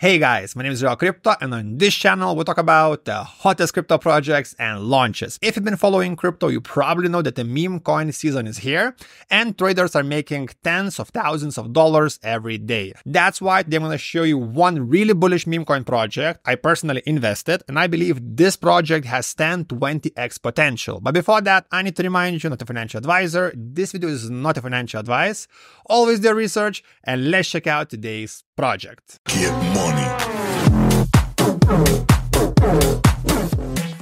Hey guys, my name is Riko Crypto and on this channel we talk about the hottest crypto projects and launches. If you've been following crypto, you probably know that the meme coin season is here and traders are making tens of thousands of dollars every day. That's why I'm going to show you one really bullish meme coin project I personally invested and I believe this project has 10 20x potential. But before that, I need to remind you not a financial advisor. This video is not a financial advice. Always do research and let's check out today's project. Get money.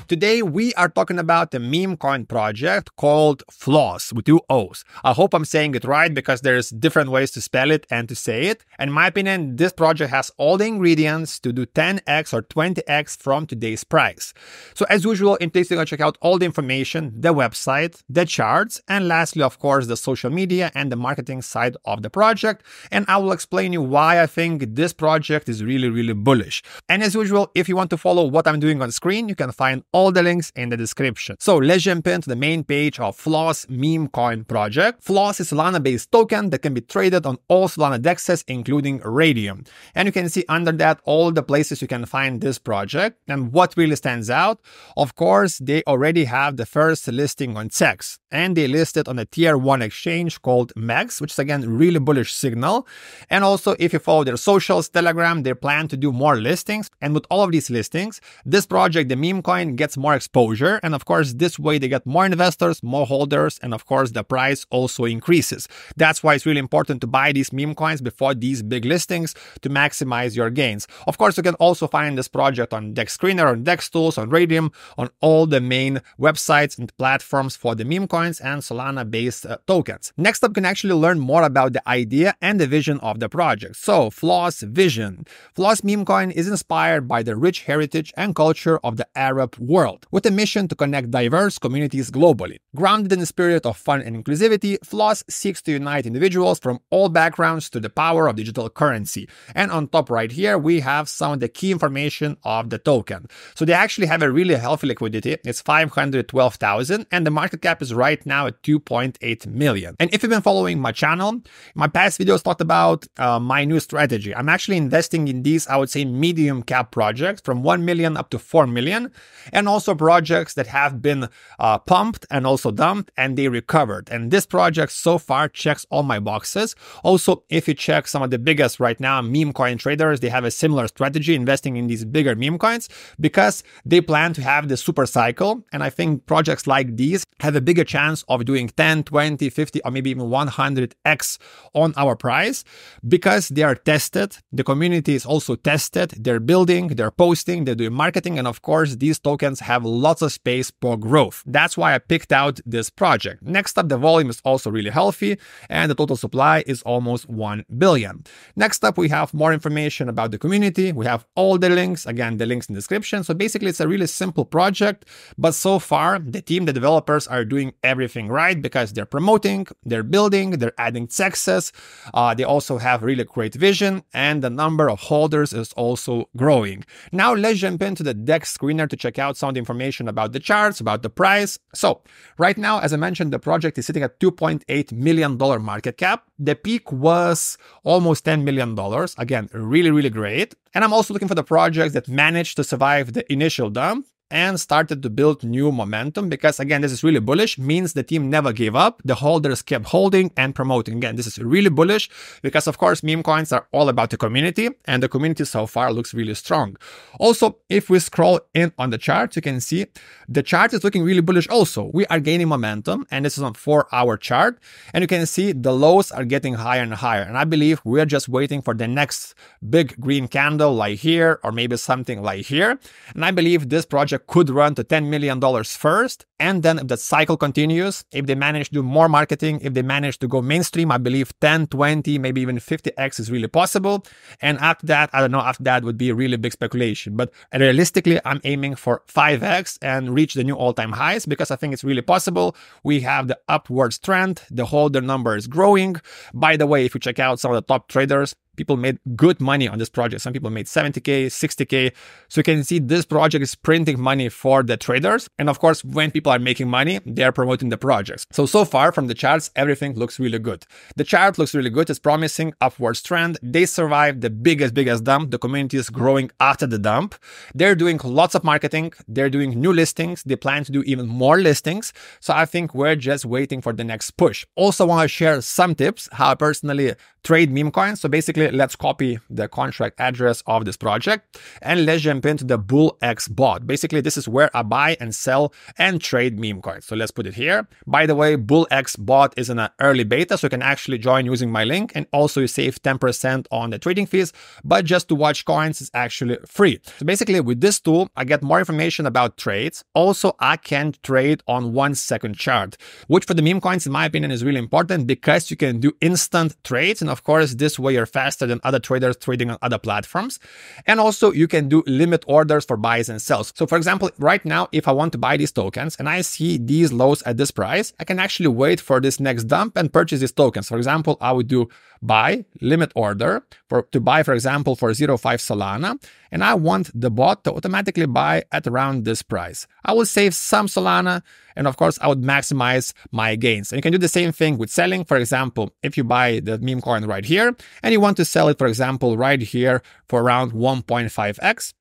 Today, we are talking about the meme coin project called Floos with two O's. I hope I'm saying it right because there's different ways to spell it and to say it. In my opinion, this project has all the ingredients to do 10x or 20x from today's price. So as usual, in case you're gonna check out all the information, the website, the charts, and lastly, of course, the social media and the marketing side of the project. And I will explain you why I think this project is really, really bullish. And as usual, if you want to follow what I'm doing on screen, you can find the links in the description. So let's jump into the main page of Floos meme coin project. Floos is Solana based token that can be traded on all Solana dexes, including Raydium. And you can see under that all the places you can find this project. And what really stands out, of course, they already have the first listing on CEX and they listed on a tier 1 exchange called MEXC, which is again really bullish signal. And also if you follow their socials, Telegram, they plan to do more listings. And with all of these listings, this project, the meme coin, gets more exposure. And of course, this way they get more investors, more holders, and of course the price also increases. That's why it's really important to buy these meme coins before these big listings to maximize your gains. Of course, you can also find this project on Dex Screener, on Dex Tools, on Raydium on all the main websites and platforms for the meme and Solana based uh, tokens. Next up, can actually learn more about the idea and the vision of the project. So, Floos Vision. Floos meme coin is inspired by the rich heritage and culture of the Arab world, with a mission to connect diverse communities globally. Grounded in the spirit of fun and inclusivity, Floos seeks to unite individuals from all backgrounds to the power of digital currency. And on top right here, we have some of the key information of the token. So they actually have a really healthy liquidity. It's 512,000 and the market cap is right now at 2.8 million. And if you've been following my channel, my past videos talked about uh, my new strategy. I'm actually investing in these, I would say, medium cap projects from 1 million up to 4 million and also projects that have been uh, pumped and also dumped and they recovered. And this project so far checks all my boxes. Also, if you check some of the biggest right now meme coin traders, they have a similar strategy investing in these bigger meme coins because they plan to have the super cycle. And I think projects like these have a bigger chance of doing 10, 20, 50, or maybe even 100x on our price because they are tested. The community is also tested. They're building, they're posting, they're doing marketing. And of course, these tokens have lots of space for growth. That's why I picked out this project. Next up, the volume is also really healthy and the total supply is almost 1 billion. Next up, we have more information about the community. We have all the links, again, the links in the description. So basically, it's a really simple project, but so far, the team, the developers are doing everything right because they're promoting, they're building, they're adding success. Uh, they also have really great vision and the number of holders is also growing. Now let's jump into the Dex screener to check out some information about the charts, about the price. So right now, as I mentioned, the project is sitting at $2.8 million market cap. The peak was almost $10 million. Again, really, really great. And I'm also looking for the projects that managed to survive the initial dump and started to build new momentum because again this is really bullish means the team never gave up. The holders kept holding and promoting. Again this is really bullish because of course meme coins are all about the community and the community so far looks really strong. Also if we scroll in on the chart you can see the chart is looking really bullish also. We are gaining momentum and this is on four hour chart and you can see the lows are getting higher and higher and i believe we're just waiting for the next big green candle like here or maybe something like here and i believe this project could run to $10 million first. And then if the cycle continues, if they manage to do more marketing, if they manage to go mainstream, I believe 10, 20, maybe even 50x is really possible. And after that, I don't know, after that would be a really big speculation. But realistically, I'm aiming for 5x and reach the new all-time highs because I think it's really possible. We have the upwards trend. The holder number is growing. By the way, if you check out some of the top traders, people made good money on this project. Some people made 70K, 60K. So you can see this project is printing money for the traders. And of course, when people are making money, they're promoting the projects. So, so far from the charts, everything looks really good. The chart looks really good. It's promising upwards trend. They survived the biggest, biggest dump. The community is growing after the dump. They're doing lots of marketing. They're doing new listings. They plan to do even more listings. So I think we're just waiting for the next push. Also want to share some tips how I personally trade meme coins. So basically, let's copy the contract address of this project and let's jump into the BullX bot. Basically, this is where I buy and sell and trade meme coins. So let's put it here. By the way, BullX bot is in an early beta, so you can actually join using my link and also you save 10% on the trading fees. But just to watch coins is actually free. So basically, with this tool, I get more information about trades. Also, I can trade on one second chart, which for the meme coins, in my opinion, is really important because you can do instant trades and of course, this way you're faster than other traders trading on other platforms. And also you can do limit orders for buys and sells. So for example, right now, if I want to buy these tokens and I see these lows at this price, I can actually wait for this next dump and purchase these tokens. For example, I would do buy limit order for to buy, for example, for 0.5 Solana. And I want the bot to automatically buy at around this price. I will save some Solana. And of course, I would maximize my gains. And you can do the same thing with selling. For example, if you buy the meme coin right here and you want to sell it, for example, right here for around 1.5x,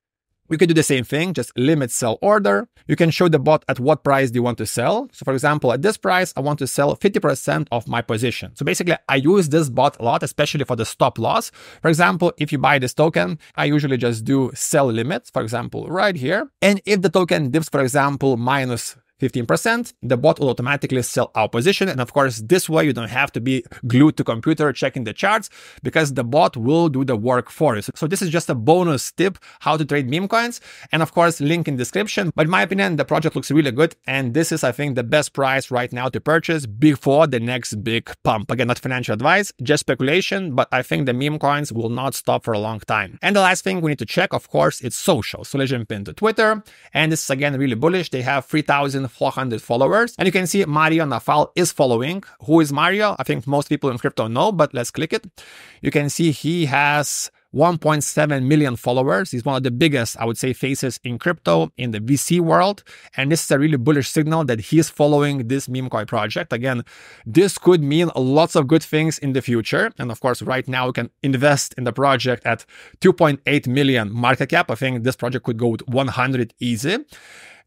we could do the same thing, just limit sell order. You can show the bot at what price do you want to sell. So for example, at this price, I want to sell 50% of my position. So basically, I use this bot a lot, especially for the stop loss. For example, if you buy this token, I usually just do sell limits, for example, right here. And if the token dips, for example, minus 15%, the bot will automatically sell our position. And of course, this way you don't have to be glued to computer checking the charts because the bot will do the work for you. So this is just a bonus tip how to trade meme coins. And of course, link in description. But in my opinion, the project looks really good. And this is, I think, the best price right now to purchase before the next big pump. Again, not financial advice, just speculation, but I think the meme coins will not stop for a long time. And the last thing we need to check, of course, it's social. So let's jump into Twitter. And this is again really bullish. They have 3,000 400 followers. And you can see Mario Nawfal is following. Who is Mario? I think most people in crypto know, but let's click it. You can see he has 1.7 million followers. He's one of the biggest, I would say, faces in crypto in the VC world. And this is a really bullish signal that he's following this meme coin project. Again, this could mean lots of good things in the future. And of course, right now we can invest in the project at 2.8 million market cap. I think this project could go with 100 easy.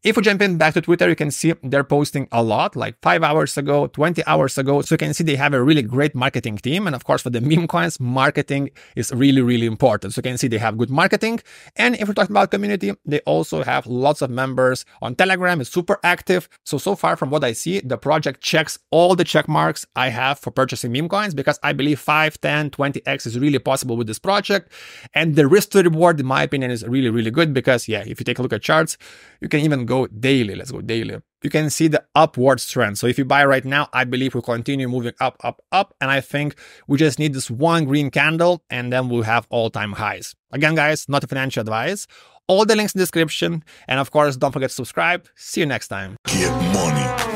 If we jump in back to Twitter, you can see they're posting a lot, like five hours ago, 20 hours ago. So you can see they have a really great marketing team. And of course, for the meme coins, marketing is really, really important. So you can see they have good marketing. And if we're talking about community, they also have lots of members on Telegram. It's super active. So, so far from what I see, the project checks all the check marks I have for purchasing meme coins because I believe 5, 10, 20x is really possible with this project. And the risk to reward, in my opinion, is really, really good because, yeah, if you take a look at charts, you can even go daily. Let's go daily. You can see the upwards trend. So if you buy right now, I believe we'll continue moving up, up, up. And I think we just need this one green candle and then we'll have all time highs. Again, guys, not a financial advice. All the links in the description. And of course, don't forget to subscribe. See you next time. Get money.